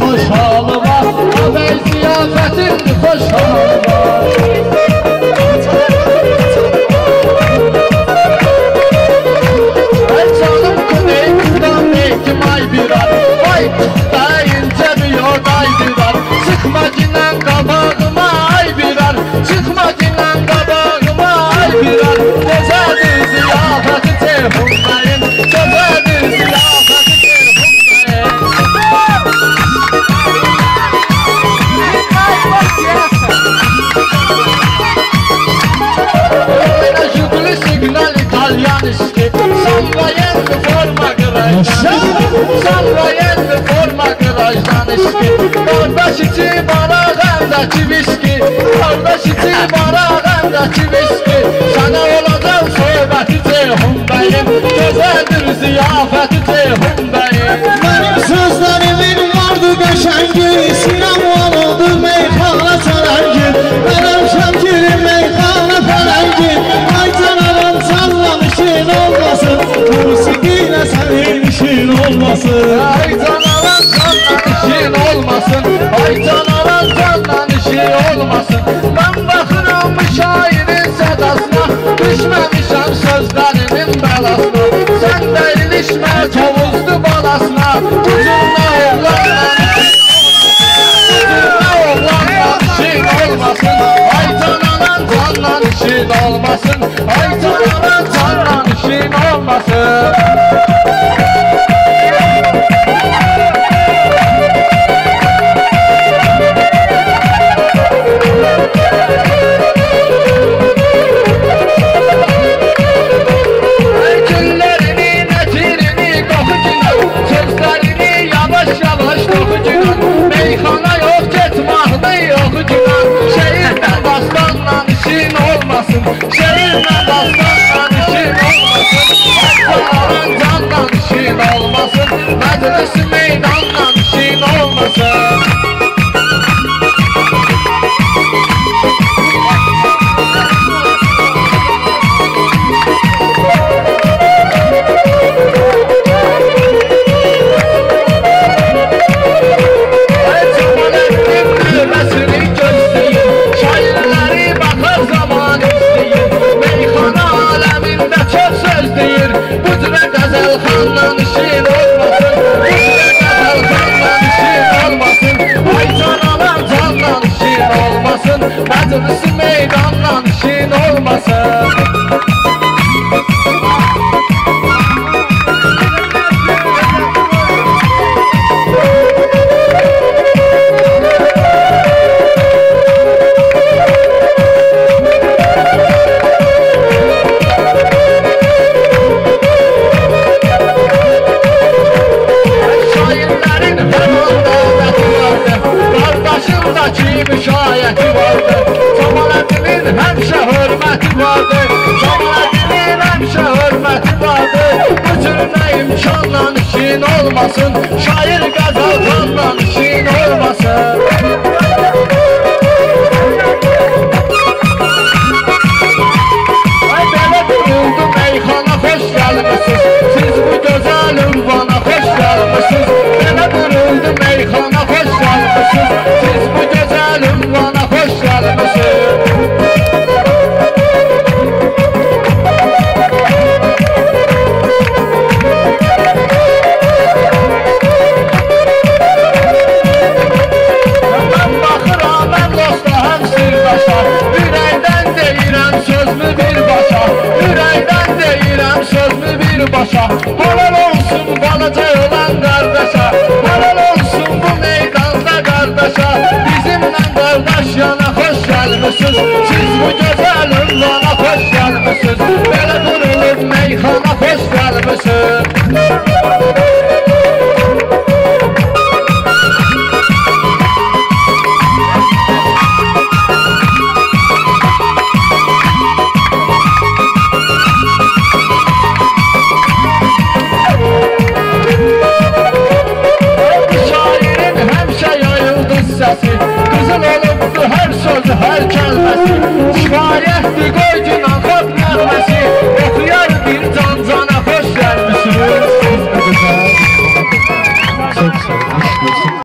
خوشحال و همه زیافت خوشحال Sarrayın forma qırajdan işki Qardaş içi bana qəmdəki viski Qardaş bana qəmdəki viski Sənə olacaq söhbəti Ceyhun bəyim Gözəldir ziyafəti Gittiler Çavuzlu Balas'la Ucunda oğlanla Ucunda oğlanla olmasın. Aytan anan canlan Şin olmasın. Aytan anan canlan Şin olmasın. Bye. Acımızı meydandan işin olmasın 啊！